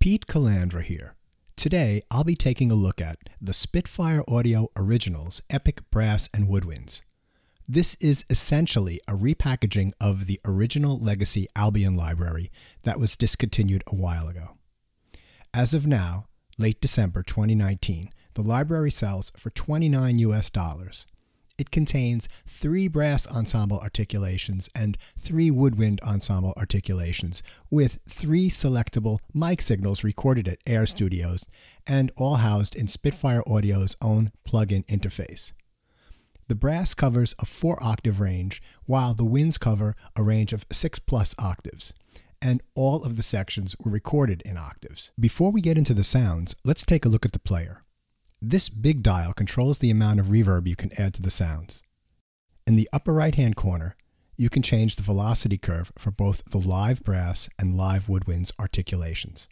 Pete Calandra here. Today, I'll be taking a look at the Spitfire Audio Originals Epic Brass and Woodwinds. This is essentially a repackaging of the original Legacy Albion library that was discontinued a while ago. As of now, late December 2019, the library sells for 29 US dollars. It contains three brass ensemble articulations and three woodwind ensemble articulations, with three selectable mic signals recorded at Air Studios and all housed in Spitfire Audio's own plug-in interface. The brass covers a four octave range, while the winds cover a range of six plus octaves and all of the sections were recorded in octaves. Before we get into the sounds, let's take a look at the player. This big dial controls the amount of reverb you can add to the sounds. In the upper right hand corner, you can change the velocity curve for both the live brass and live woodwinds articulations.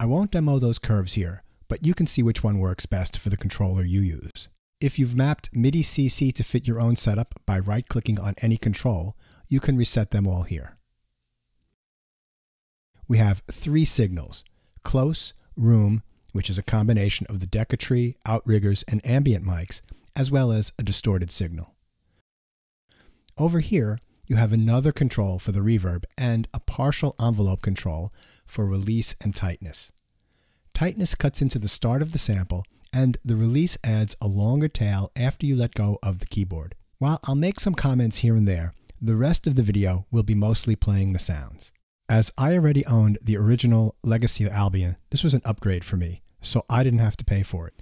I won't demo those curves here, but you can see which one works best for the controller you use. If you've mapped MIDI CC to fit your own setup by right-clicking on any control, you can reset them all here. We have three signals, close, room, which is a combination of the Decca Tree, outriggers, and ambient mics, as well as a distorted signal. Over here, you have another control for the reverb and a partial envelope control for release and tightness. Tightness cuts into the start of the sample, and the release adds a longer tail after you let go of the keyboard. While I'll make some comments here and there, the rest of the video will be mostly playing the sounds. As I already owned the original Legacy Albion, this was an upgrade for me, so I didn't have to pay for it.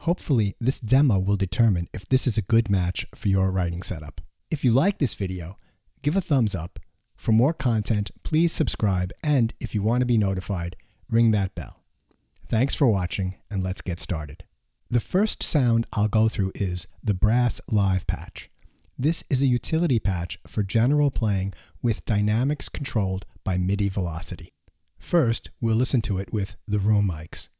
Hopefully, this demo will determine if this is a good match for your writing setup. If you like this video, give a thumbs up. For more content, please subscribe, and if you want to be notified, ring that bell. Thanks for watching, and let's get started. The first sound I'll go through is the Brass Live Patch. This is a utility patch for general playing with dynamics controlled by MIDI velocity. First, we'll listen to it with the room mics.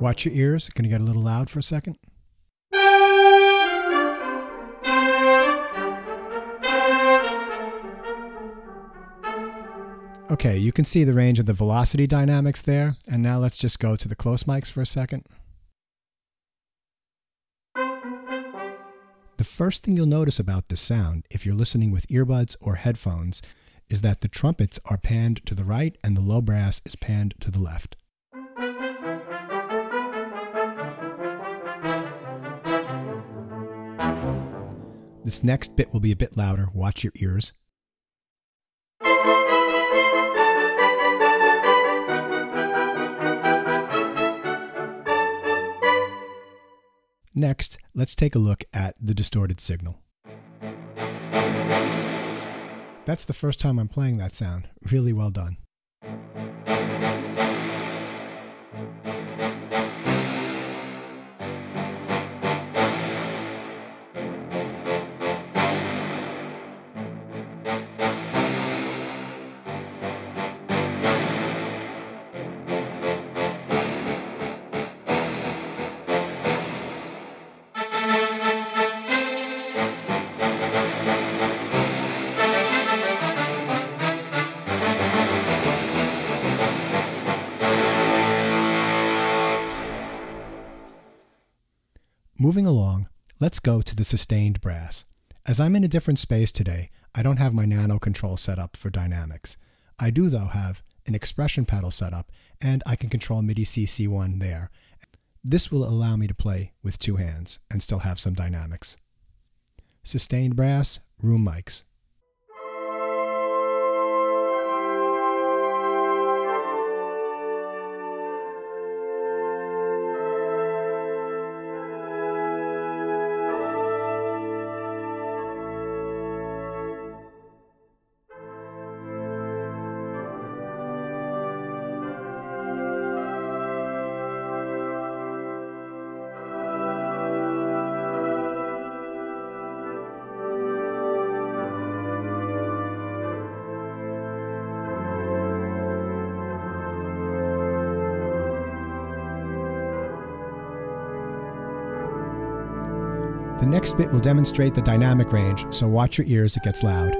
Watch your ears. Can you get a little loud for a second? Okay, you can see the range of the velocity dynamics there. And now let's just go to the close mics for a second. The first thing you'll notice about this sound, if you're listening with earbuds or headphones, is that the trumpets are panned to the right and the low brass is panned to the left. This next bit will be a bit louder. Watch your ears. Next, let's take a look at the distorted signal. That's the first time I'm playing that sound. Really well done. Moving along, let's go to the sustained brass. As I'm in a different space today, I don't have my nanoKONTROL set up for dynamics. I do though have an expression pedal set up and I can control MIDI CC1 there. This will allow me to play with two hands and still have some dynamics. Sustained brass, room mics. The next bit will demonstrate the dynamic range, so watch your ears, it gets loud.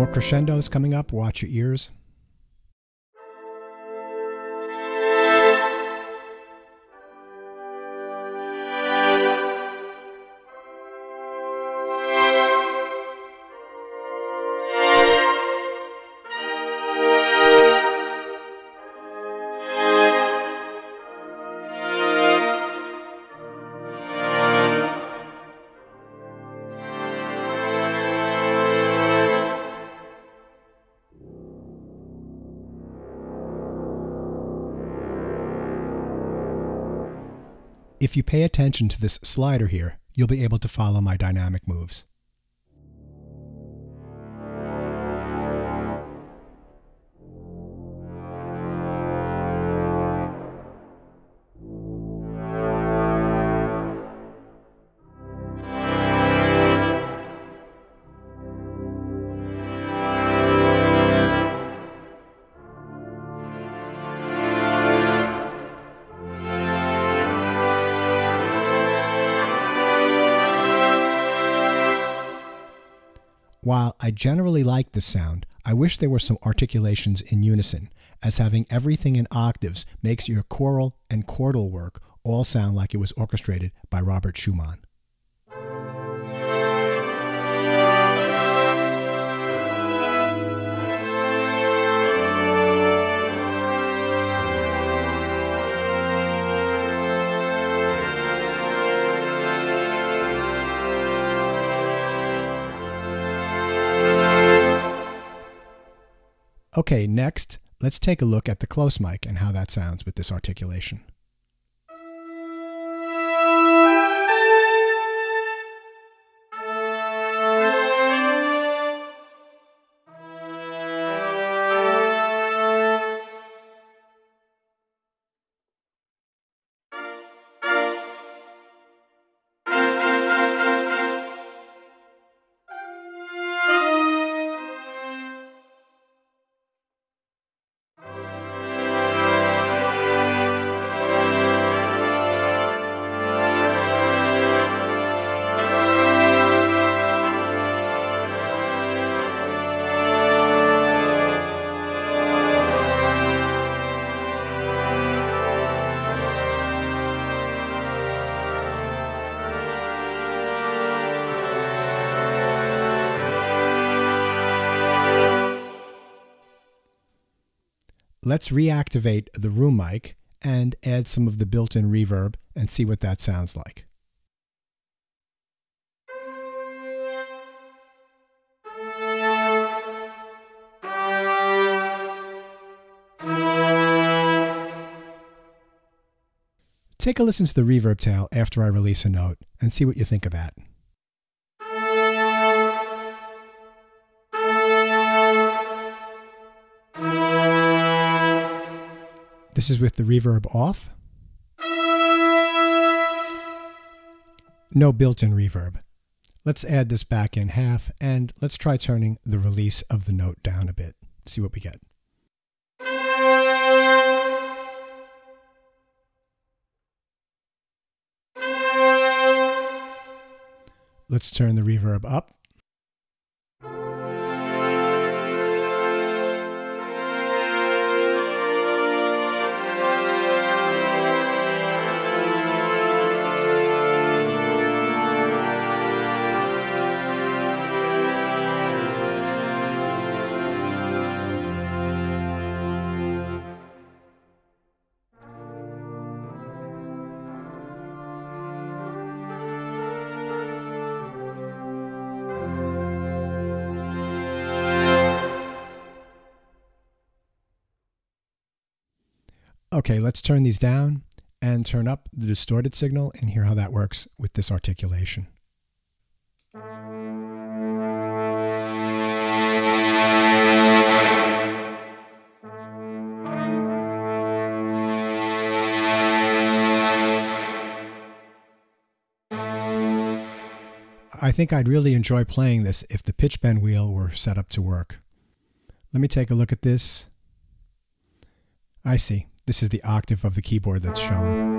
More crescendos coming up. Watch your ears. If you pay attention to this slider here, you'll be able to follow my dynamic moves. I generally like this sound, I wish there were some articulations in unison, as having everything in octaves makes your choral and chordal work all sound like it was orchestrated by Robert Schumann. Okay, next, let's take a look at the close mic and how that sounds with this articulation. Let's reactivate the room mic and add some of the built-in reverb and see what that sounds like. Take a listen to the reverb tail after I release a note and see what you think of that. This is with the reverb off. No built-in reverb. Let's add this back in half and let's try turning the release of the note down a bit. See what we get. Let's turn the reverb up. Let's turn these down and turn up the distorted signal and hear how that works with this articulation. I think I'd really enjoy playing this if the pitch bend wheel were set up to work. Let me take a look at this. I see. This is the octave of the keyboard that's shown.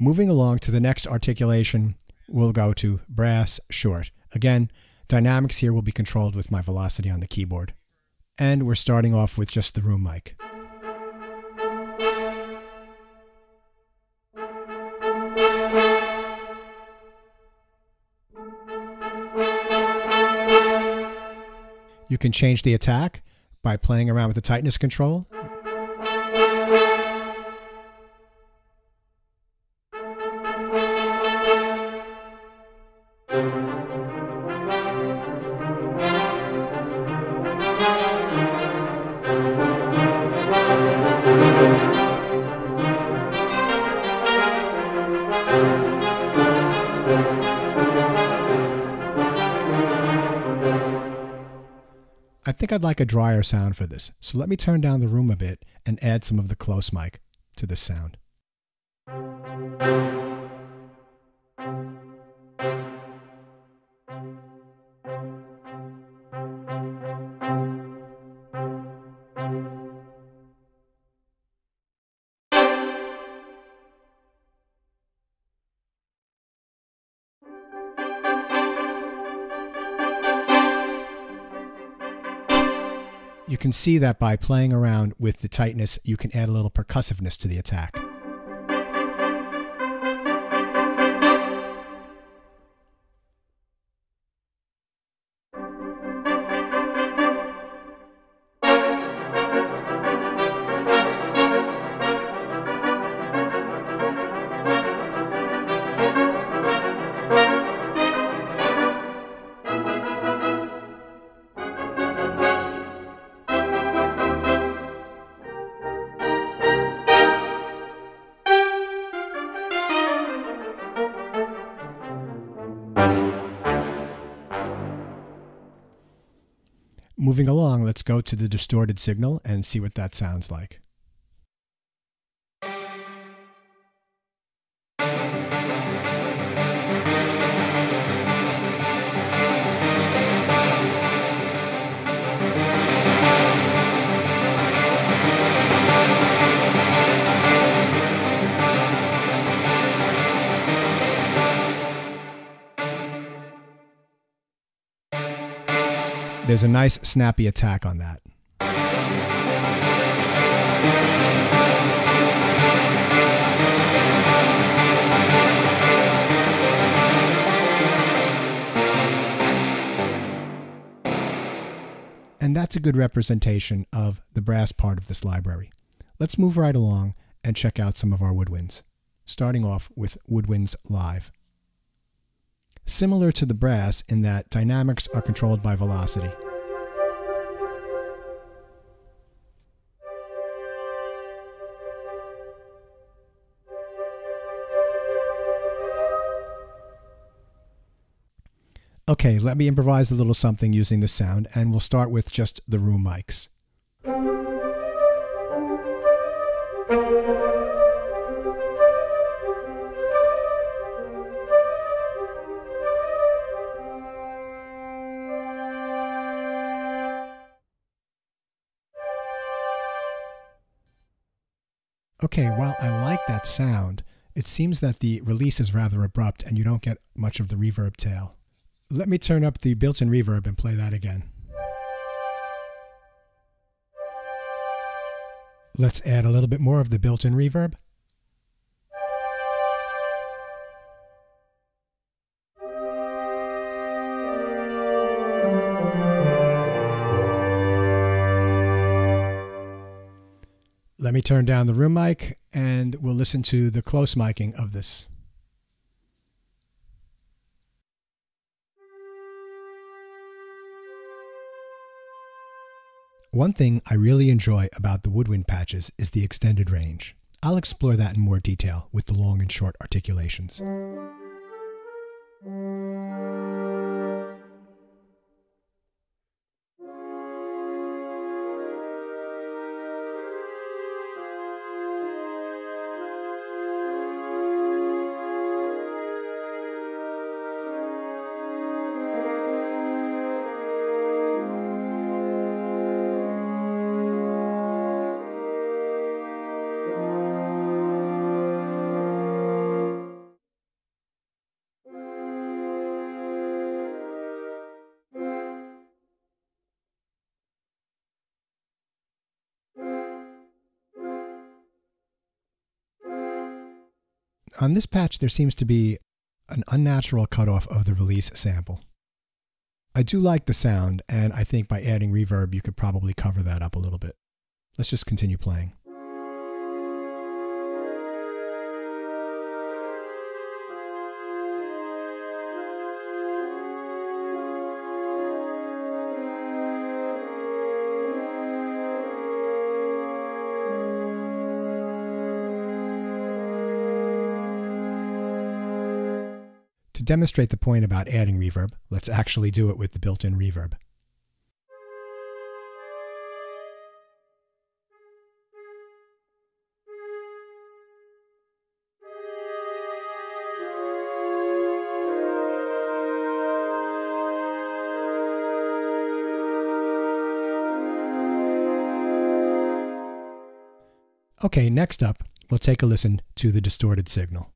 Moving along to the next articulation, we'll go to brass short. Again, dynamics here will be controlled with my velocity on the keyboard. And we're starting off with just the room mic. You can change the attack by playing around with the tightness control think I'd like a drier sound for this, so let me turn down the room a bit and add some of the close mic to this sound. Can see that by playing around with the tightness, you can add a little percussiveness to the attack. Moving along, let's go to the distorted signal and see what that sounds like. There's a nice snappy attack on that. And that's a good representation of the brass part of this library. Let's move right along and check out some of our woodwinds, starting off with Woodwinds Live. similar to the brass in that dynamics are controlled by velocity. Okay, let me improvise a little something using the sound, and we'll start with just the room mics. Okay, while I like that sound, it seems that the release is rather abrupt and you don't get much of the reverb tail. Let me turn up the built-in reverb and play that again. Let's add a little bit more of the built-in reverb. Let me turn down the room mic and we'll listen to the close miking of this. One thing I really enjoy about the woodwind patches is the extended range. I'll explore that in more detail with the long and short articulations. On this patch, there seems to be an unnatural cutoff of the release sample. I do like the sound, and I think by adding reverb, you could probably cover that up a little bit. Let's just continue playing. Demonstrate the point about adding reverb, let's actually do it with the built-in reverb. Okay, next up, we'll take a listen to the distorted signal.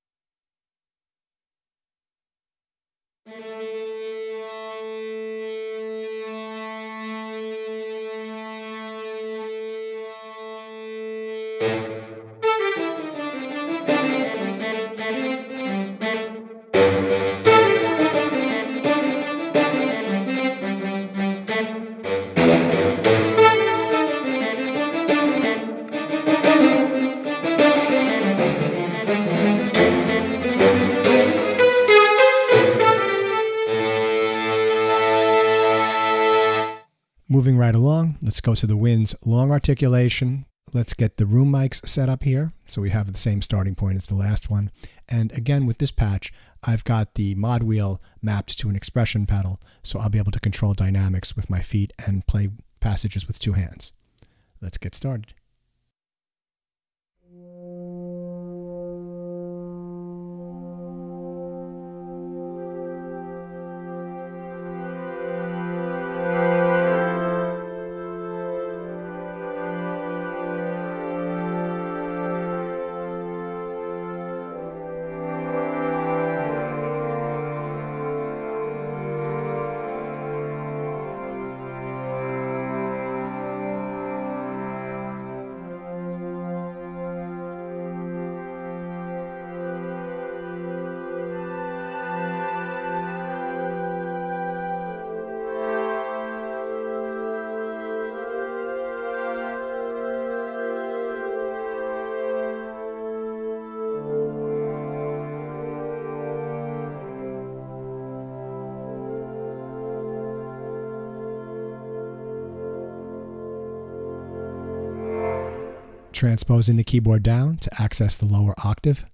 Right along, let's go to the winds long articulation. Let's get the room mics set up here. So we have the same starting point as the last one. And again, with this patch, I've got the mod wheel mapped to an expression pedal. So I'll be able to control dynamics with my feet and play passages with two hands. Let's get started. Transposing the keyboard down to access the lower octave.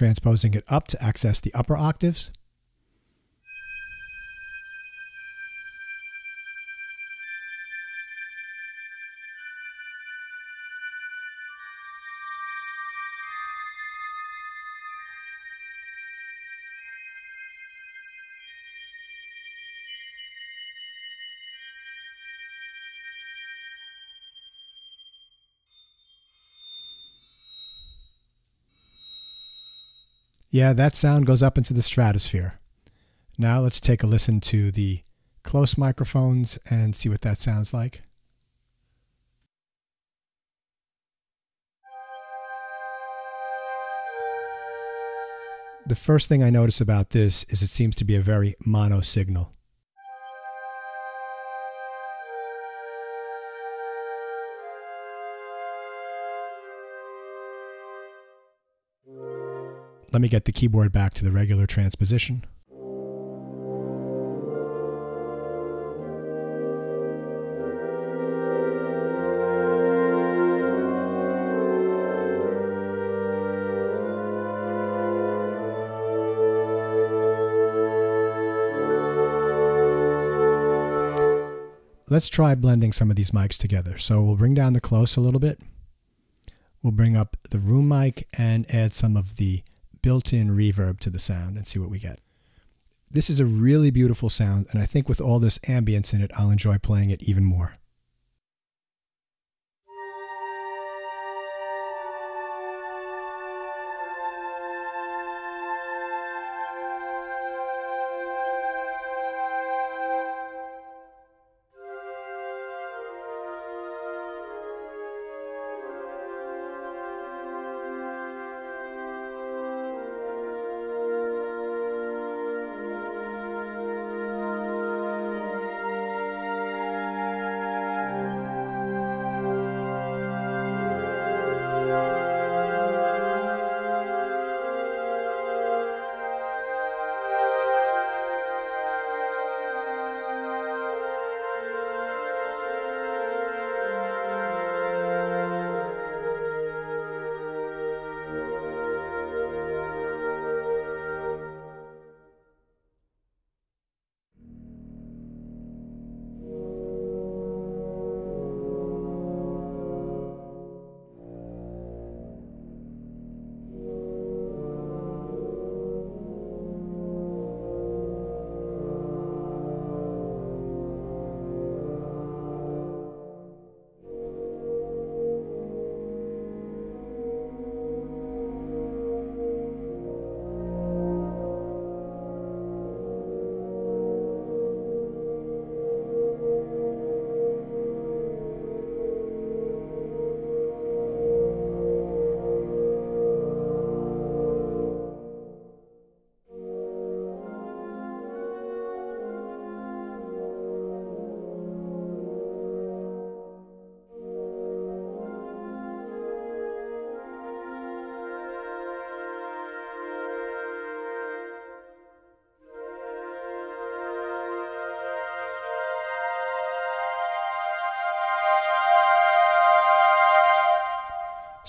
Transposing it up to access the upper octaves. Yeah, that sound goes up into the stratosphere. Now let's take a listen to the close microphones and see what that sounds like. The first thing I notice about this is it seems to be a very mono signal. Let me get the keyboard back to the regular transposition. Let's try blending some of these mics together. So we'll bring down the close a little bit. We'll bring up the room mic and add some of the built-in reverb to the sound and see what we get. This is a really beautiful sound, and I think with all this ambience in it, I'll enjoy playing it even more.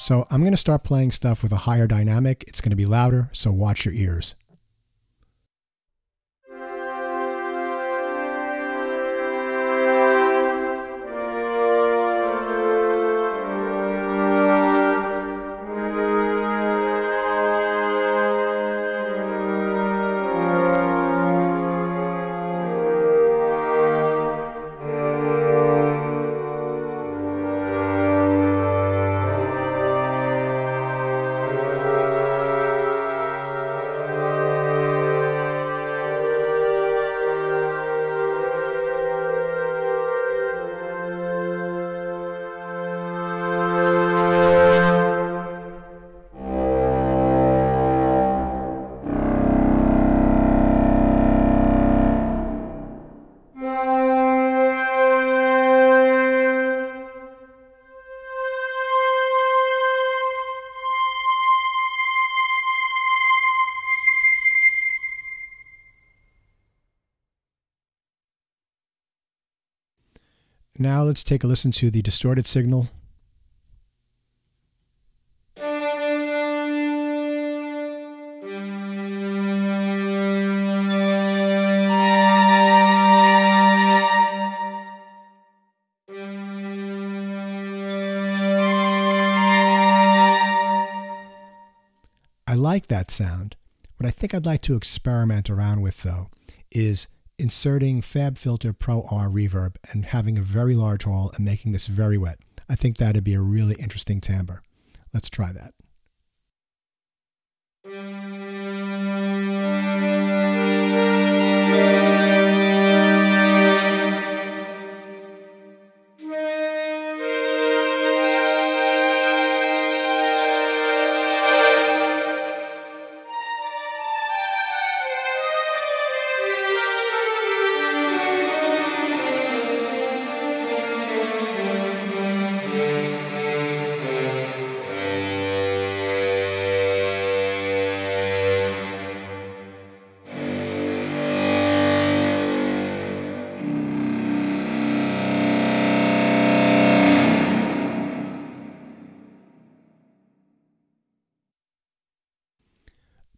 So I'm going to start playing stuff with a higher dynamic. It's going to be louder, so watch your ears. Now let's take a listen to the distorted signal. I like that sound. What I think I'd like to experiment around with though is inserting FabFilter Pro R reverb and having a very large hall and making this very wet. I think that'd be a really interesting timbre. Let's try that.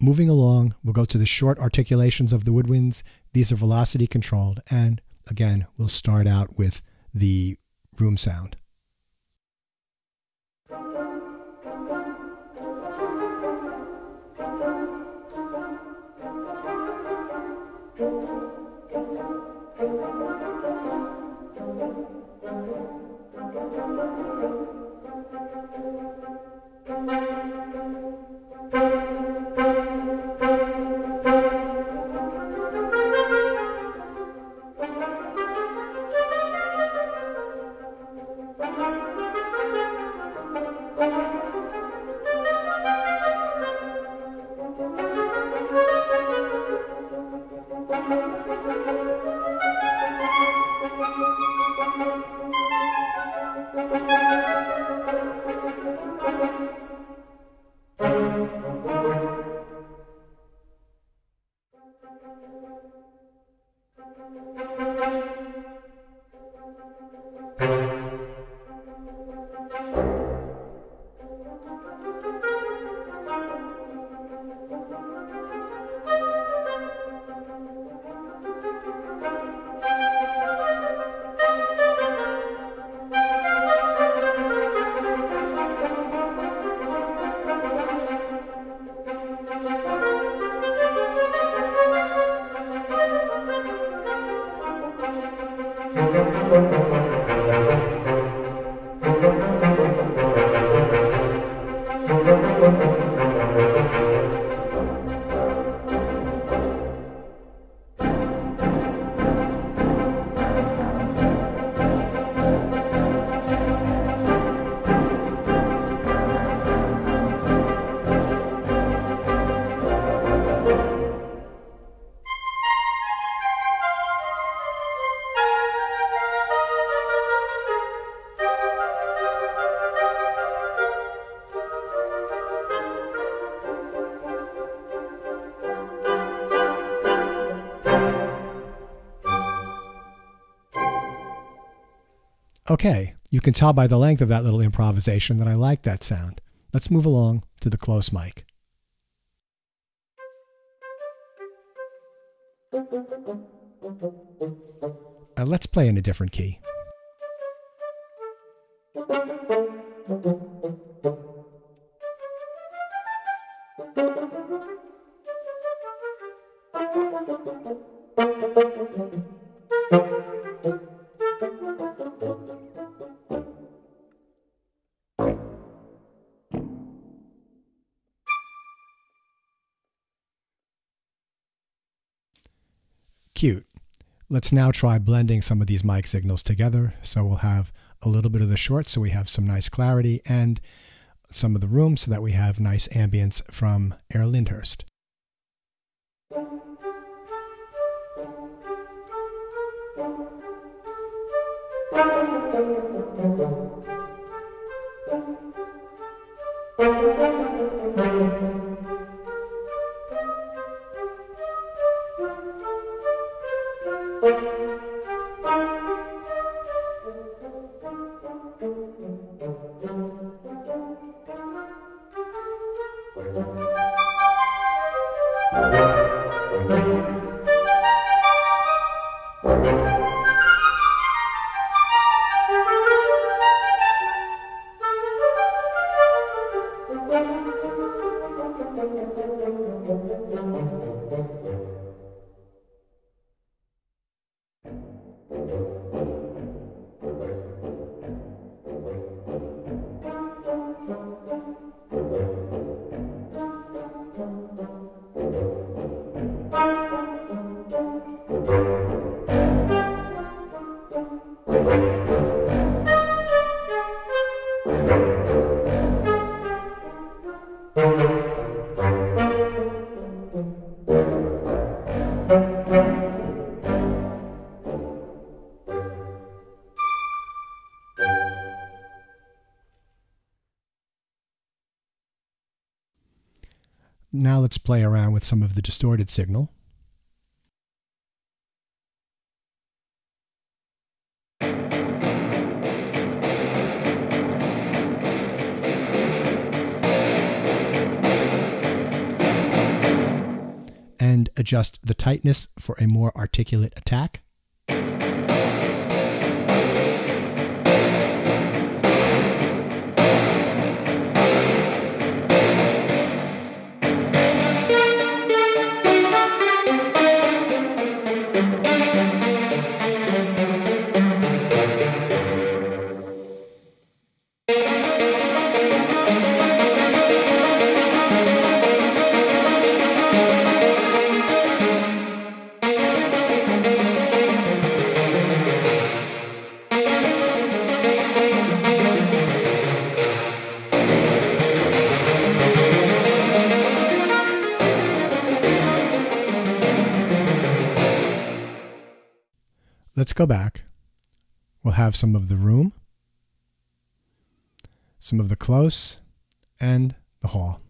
Moving along, we'll go to the short articulations of the woodwinds. These are velocity controlled. And again, we'll start out with the room sound. Okay, you can tell by the length of that little improvisation that I like that sound. Let's move along to the close mic. Uh, let's play in a different key. Let's now try blending some of these mic signals together. So we'll have a little bit of the short so we have some nice clarity and some of the room so that we have nice ambience from Air Lyndhurst. Now let's play around with some of the distorted signal. And adjust the tightness for a more articulate attack. Let's go back. We'll have some of the room, some of the close, and the hall.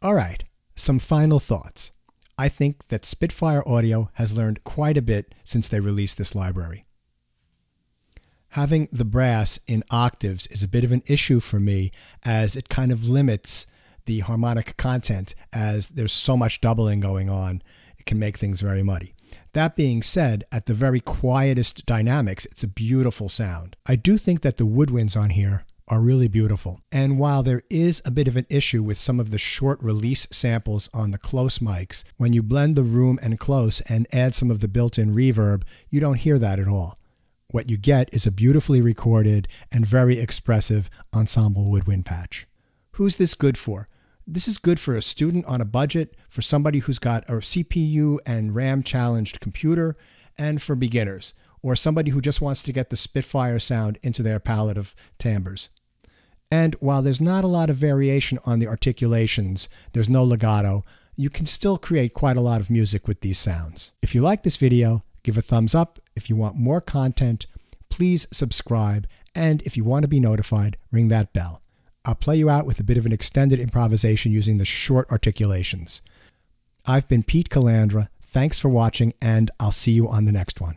All right, some final thoughts. I think that Spitfire Audio has learned quite a bit since they released this library. Having the brass in octaves is a bit of an issue for me as it kind of limits the harmonic content as there's so much doubling going on. It can make things very muddy. That being said, at the very quietest dynamics, it's a beautiful sound. I do think that the woodwinds on here are really beautiful. And while there is a bit of an issue with some of the short release samples on the close mics, when you blend the room and close and add some of the built-in reverb, you don't hear that at all. What you get is a beautifully recorded and very expressive ensemble woodwind patch. Who's this good for? This is good for a student on a budget, for somebody who's got a CPU and RAM challenged computer, and for beginners, or somebody who just wants to get the Spitfire sound into their palette of timbres. And while there's not a lot of variation on the articulations, there's no legato, you can still create quite a lot of music with these sounds. If you like this video, give a thumbs up. If you want more content, please subscribe. And if you want to be notified, ring that bell. I'll play you out with a bit of an extended improvisation using the short articulations. I've been Pete Calandra. Thanks for watching, and I'll see you on the next one.